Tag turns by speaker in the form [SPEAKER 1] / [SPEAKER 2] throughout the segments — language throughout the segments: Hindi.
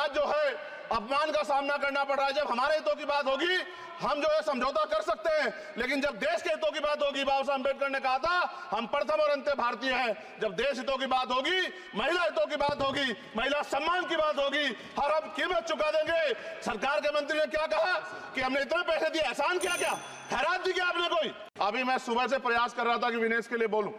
[SPEAKER 1] आज जो है, अपमान का सामना करना पड़ रहा है। जब हमारे हितों की बात होगी, हम जो है समझौता कर सकते हैं। लेकिन जब देश के हितों की बात होगी, बाबा साहब अंबेडकर ने कहा था, हम प्रथम और अंत्य भारतीय हैं। जब देश हितों की बात होगी, महिला हितों की बात होगी, महिला सम्मान की बात होगी, हर हम कीमत चुका देंगे। सरकार के मंत्री ने क्या कहा कि हमने इतने पैसे दिए, एहसान किया क्या? हैरान दी क्या आपने कोई? अभी मैं सुबह से प्रयास कर रहा था कि विनेश के लिए बोलूँ।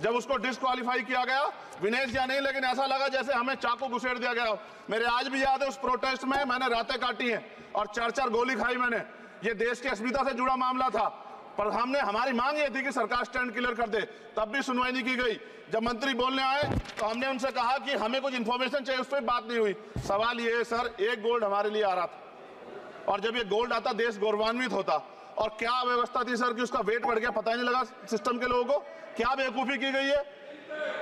[SPEAKER 1] जब उसको डिस्कालीफाई किया गया, विनेश या नहीं, लेकिन ऐसा लगा जैसे हमें चाकू घुसेड़ दिया गया मेरे आज भी याद है, उस प्रोटेस्ट में मैंने रातें काटी हैं और चार चार गोली खाई मैंने। ये देश की अस्मिता से जुड़ा मामला था। पर हमने हमारी मांग ये थी कि सरकार स्टैंड क्लियर कर दे। तब भी सुनवाई नहीं की गई। जब मंत्री बोलने आए तो हमने उनसे कहा कि हमें कुछ इन्फॉर्मेशन चाहिए, उस पर बात नहीं हुई। सवाल ये है, सर, एक गोल्ड हमारे लिए आ रहा था। और जब ये गोल्ड आता, देश गौरवान्वित होता। और क्या व्यवस्था थी सर कि उसका वेट बढ़ गया? पता ही नहीं लगा सिस्टम के लोगों को। क्या बेवकूफ़ी की गई है?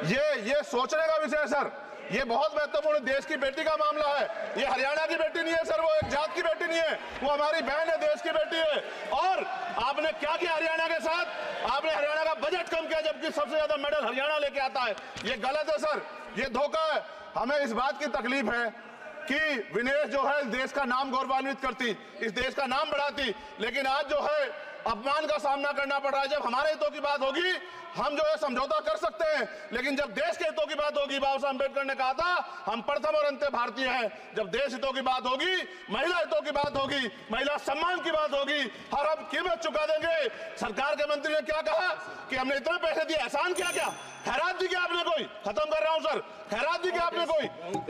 [SPEAKER 1] ये ये सोचने का विषय है, सर। ये बहुत महत्वपूर्ण देश की बेटी का मामला है। ये हरियाणा की बेटी नहीं है, सर। वो एक जात की बेटी नहीं है। वो हमारी बहन है, देश की बेटी है। और आपने क्या किया हरियाणा के साथ? आपने हरियाणा का बजट कम किया, जबकि सबसे ज़्यादा मेडल हरियाणा लेके आता है। ये गलत है, सर। ये धोखा है। हमें इस बात की तकलीफ़ है कि विनेश जो है देश का नाम गौरवान्वित करती, इस देश का नाम बढ़ाती। लेकिन आज जो है अपमान का सामना करना पड़ रहा है। जब हमारे हितों की बात होगी, हम जो है समझौता कर सकते हैं। लेकिन जब देश के हितों की बात होगी, बाबा साहब अंबेडकर ने कहा था, हम प्रथम और अंत्य भारतीय हैं। जब देश हितों की बात होगी, महिला हितों की बात होगी, महिला सम्मान की बात होगी, हर हम कीमत चुका देंगे। सरकार के मंत्री ने क्या कहा कि हमने इतने पैसे दिए, एहसान किया क्या? खैरात थी क्या आपने कोई? खत्म कर रहा हूँ सर। हैरान थी क्या आपने कोई?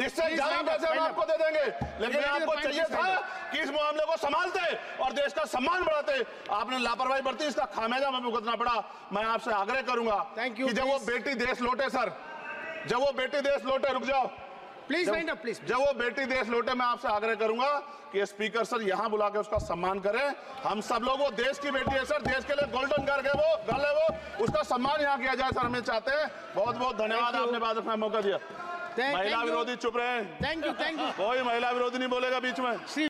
[SPEAKER 1] इससे ज़्यादा पैसे हम आपको दे देंगे। लेकिन आपको चाहिए था कि इस मामले को संभालते और देश का सम्मान बढ़ाते। आपने लापरवाही बरती इसका खामेजा में भुगतना पड़ा। मैं आपसे आग्रह करूँगा
[SPEAKER 2] थैंक
[SPEAKER 1] यू जब वो बेटी देश लौटे सर जब वो बेटी देश लौटे रुक जाओ।
[SPEAKER 2] प्लीज़ माइंड अप प्लीज़
[SPEAKER 1] जब वो बेटी देश लौटे मैं आपसे आग्रह करूँगा कि स्पीकर सर यहाँ बुला के उसका सम्मान करें। हम सब लोग वो देश की बेटी है सर देश के लिए गोल्डन गर्ग है वो गल है वो। उसका सम्मान यहाँ किया जाए सर हमें चाहते हैं। बहुत बहुत धन्यवाद आपने बात रखना मौका दिया। महिला विरोधी चुप रहे।
[SPEAKER 2] थैंक यू थैंक यू
[SPEAKER 1] कोई महिला विरोधी नहीं बोलेगा बीच में।